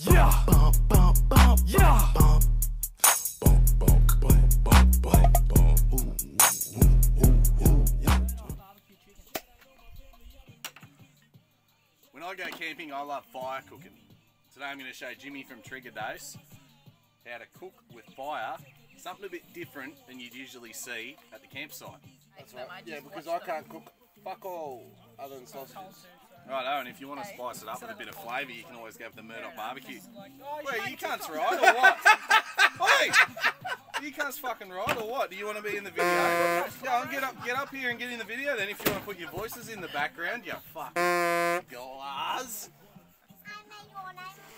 Yeah. Bump, bump, bump, Yeah. bump. Bump, bump, bump, bump, bump, bump. Ooh, ooh, ooh, ooh, yeah. When I go camping, I love fire cooking. Today I'm going to show Jimmy from Trigger Dose how to cook with fire, something a bit different than you'd usually see at the campsite. That's right. Yeah, because I can't cook fuck all other than sausages. Righto, and if you want to spice it up with a bit of flavour, you can always go for the Murdok barbecue. Wait, you can't ride or what? Oi! You can't fucking ride or what? Do you want to be in the video? Yeah, get up, get up here and get in the video. Then, if you want to put your voices in the background, you fuck glass.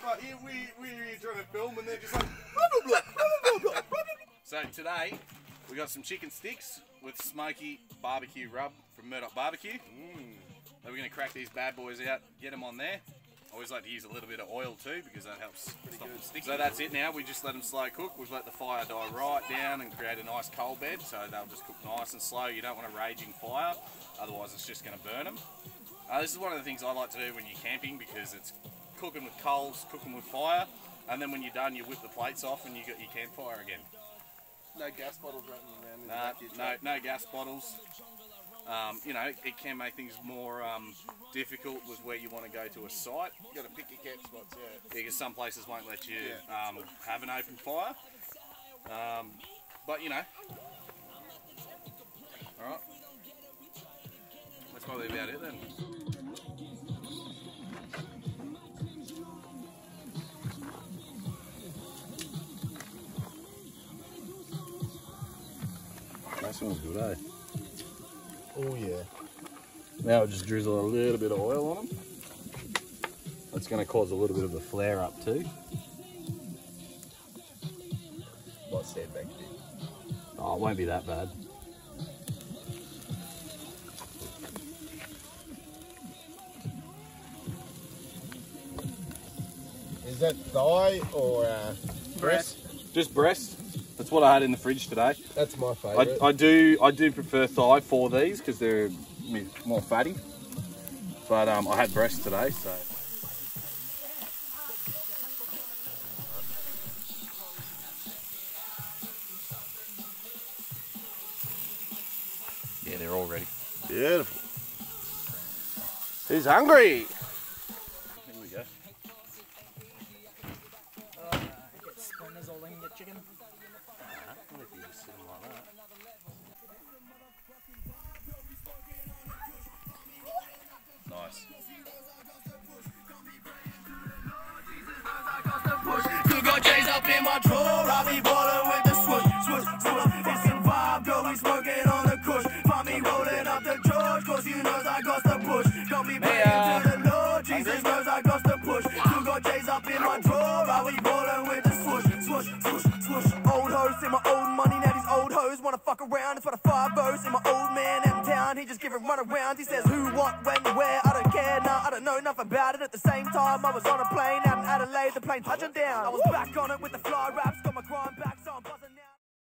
But yeah, we we were here trying to film, and they're just like. so today we got some chicken sticks with smoky barbecue rub from Murdok Barbecue. Mmm. We're going to crack these bad boys out, get them on there. I always like to use a little bit of oil too because that helps stop them sticking. So that's it now. We just let them slow cook. We've let the fire die right down and create a nice coal bed so they'll just cook nice and slow. You don't want a raging fire, otherwise it's just going to burn them. Uh, this is one of the things I like to do when you're camping because it's cooking with coals, cooking with fire, and then when you're done, you whip the plates off and you got your campfire again. No gas bottles running around in the No, back of your no, no gas bottles. Um, you know, it can make things more um, difficult with where you want to go to a site You've got to pick your camp spots, yeah. because some places won't let you Yeah. um, have an open fire. Um, but you know, all right. That's probably about it then. That smells good, eh? Oh, yeah. Now just drizzle a little bit of oil on them. That's going to cause a little bit of a flare up too. Might stand back. Oh, it won't be that bad. Is that thigh or uh, breast? Just breast. That's what I had in the fridge today. That's my I, favourite. I do I do prefer thigh for these because they're more fatty. But um, I had breast today, so. Yeah, they're all ready. Beautiful. He's hungry. All in your chicken. Nice. Uh, uh, Still got J's up in my drawer. I be ballin' with the swoosh, swoosh, swoosh. It's a vibe, girl. We smoking on the kush. Find me rolling up the George, cause you knows I got the push. Got me praying to the Lord. Jesus knows I got the push. Still got J's up in my drawer. I be ballin' with the swoosh, swoosh, swoosh, swoosh. Old hoes in my old money. Now these old hoes wanna fuck around. It's for the five O's in my old man in town. He just give it run around. He says who, what, when, where. I don't care. Nah, I don't know nothing about it. At the same time, I was on a plane out in Adelaide. The plane touching down. I was back on it with the fly raps.